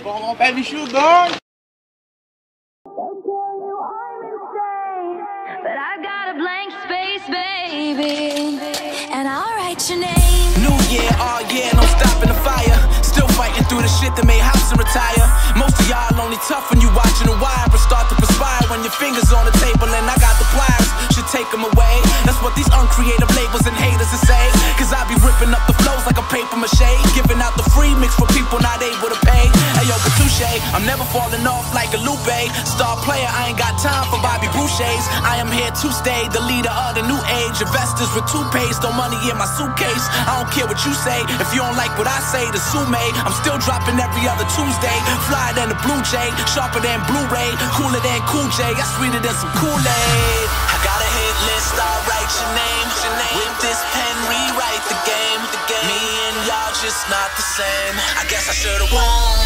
Bolão pé bicho doido. But I got a blank space, baby, and I'll write your name. New year, all year, no stopping the fire. Still fighting through the shit that made house retire. Most of y'all only tough when you watching the wire, but start to perspire when your fingers on the table and I got the pliers. Should take them away. That's what these uncreative labels and haters say. Cause I be ripping up the flows like a paper mache. Giving out the free mix for people not able to I'm never falling off like a Lupe. Star player, I ain't got time for Bobby Boucher's. I am here to stay, the leader of the new age. Investors with toothpaste, no money in my suitcase. I don't care what you say. If you don't like what I say, the sue me. I'm still dropping every other Tuesday. Flyer than the Blue Jay, sharper than Blu-ray, cooler than Cool J. I sweeter than some Kool-Aid. I got a hit list, I'll write your name. Your name. With this pen, rewrite the game. The game. Me and y'all just not the same. I guess I should've won.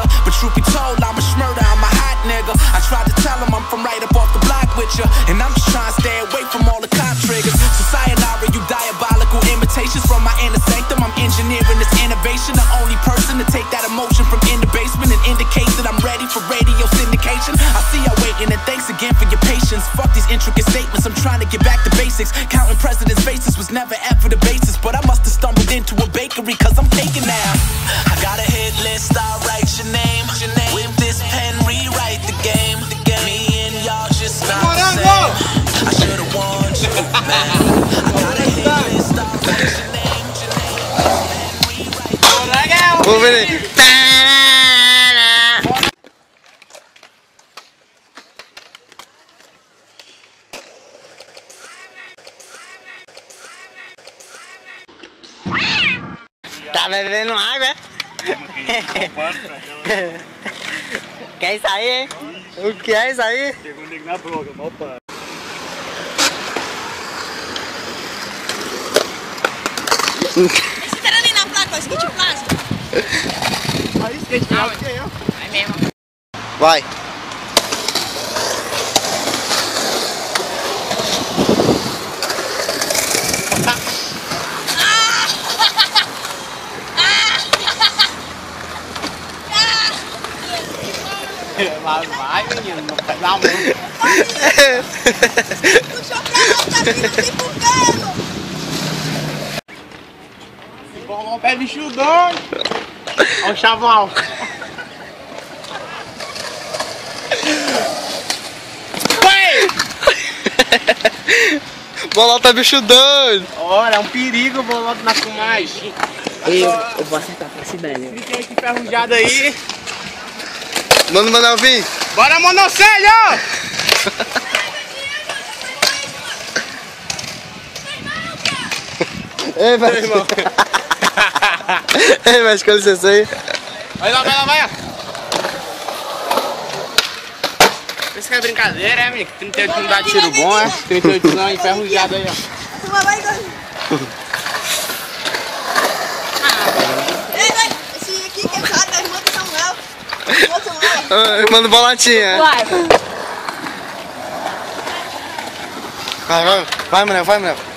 Figure. But truth be told, I'm a schmurder, I'm a hot nigga. I tried to tell them I'm from right up off the block with ya. And I'm just trying to stay away from all the cop triggers. So sayonara, you diabolical imitations from my inner sanctum. I'm engineering this innovation. The only person to take that emotion from in the basement and indicate that I'm ready for radio syndication. I see y'all waiting, and thanks again for your patience. Fuck these intricate statements, I'm trying to get back to basics. Counting presidents' faces was never ever Tá bebendo água? Quer isso aí, hein? O que é isso aí? Pegou o nego na droga, mal pai. Esse cara ali na placa, ó, skate plástico. Vai. mà phải cái nhìn một thạch long luôn. Tá. Bolão pé bicho doido. Olha o chavão. Vai! Bolão tá bicho doido. Olha, é um perigo o bolão na fumagem. Eu, eu vou acertar pra Sibélia. Fiquem aqui ferrujado aí. Manda o Manel vir. Bora, monocelho! Ei, velho. irmão. Ei, mas com licença aí. Vai lá, vai lá, vai lá. Isso que é brincadeira, é, amigo? 38 não dá tiro bom, é? 38 não, enferrujado aí, ó. Uma vai, dois. Ei, vai. Esse aqui que é chato, é irmã do Samuel. Manda bolatinha. Vai. Vai, vai. Vai, Manel, vai, Manel.